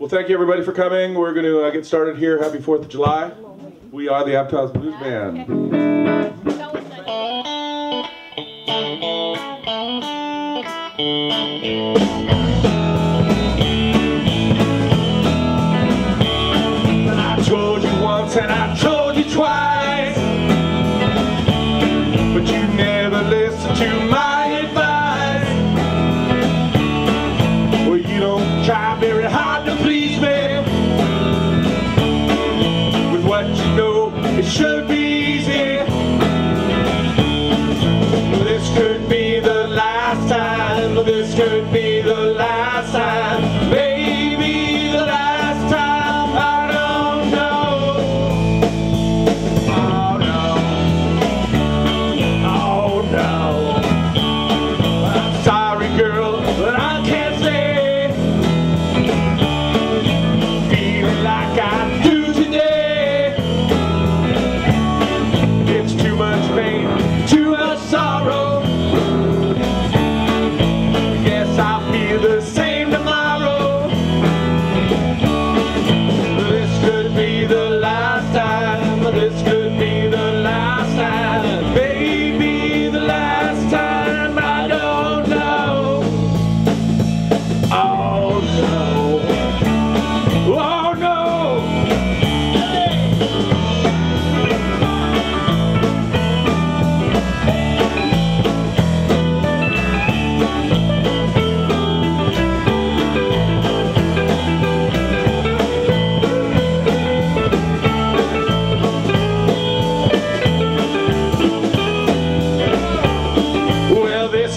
Well, thank you everybody for coming. We're going to uh, get started here. Happy 4th of July. We are the Aptos Blues Band. and I show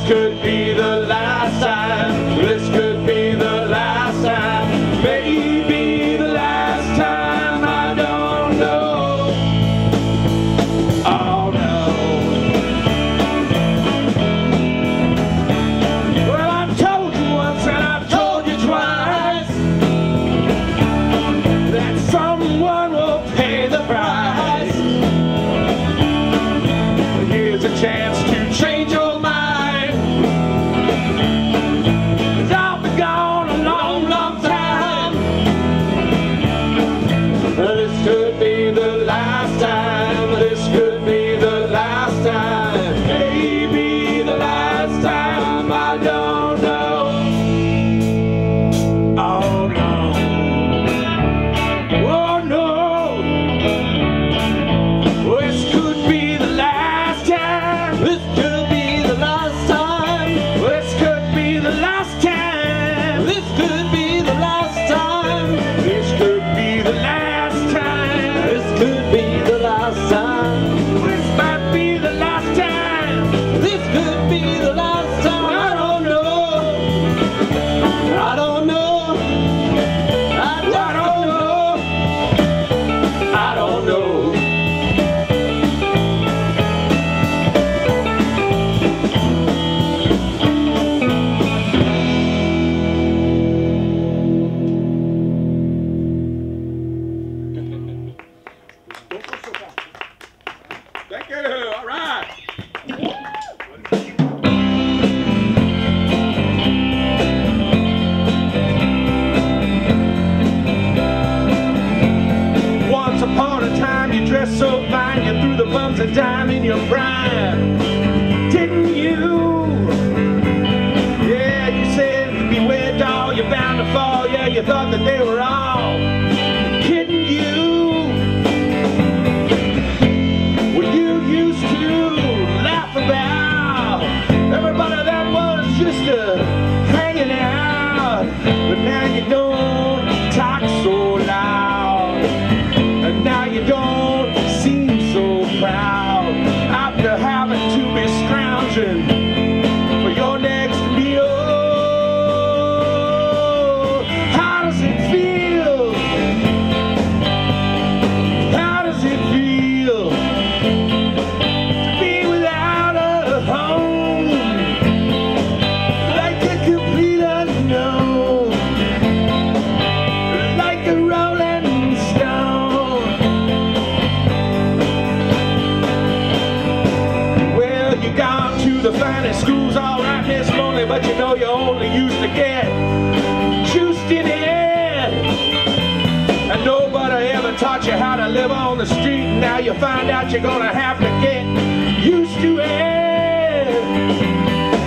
could be a dime in your prime. you know you only used to get. Juiced in the end. And nobody ever taught you how to live on the street. And now you find out you're gonna have to get used to it.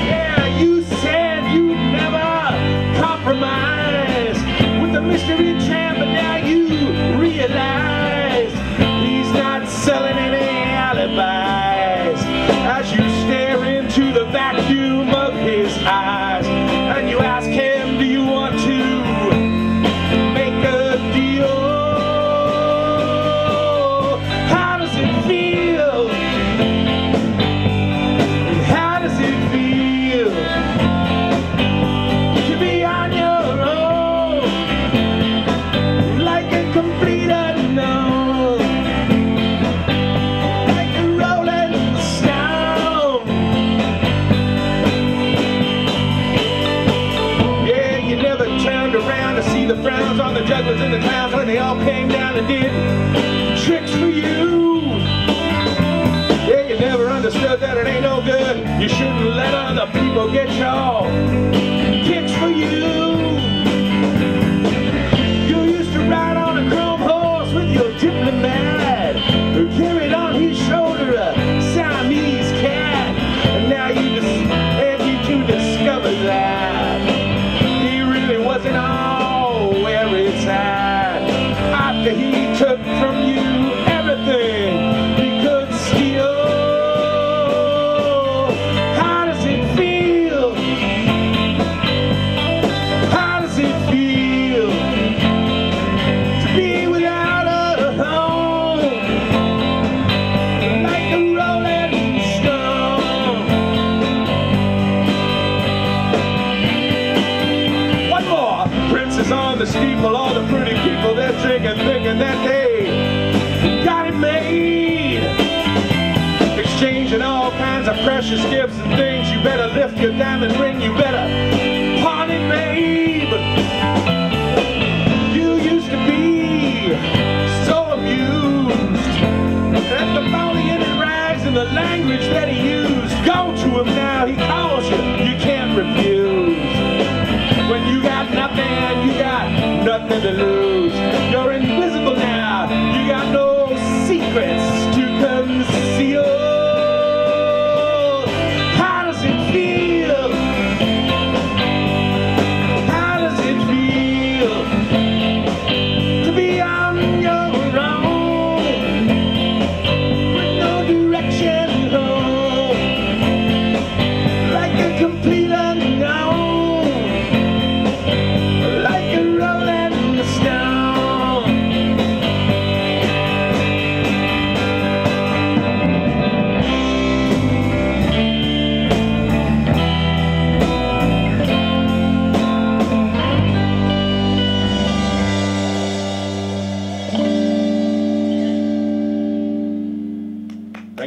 Yeah, you said you'd never compromise with the mystery channel. they all came down and did tricks for you. Yeah, you never understood that it ain't no good. You shouldn't let other people get you precious gifts and things. You better lift your diamond ring. You better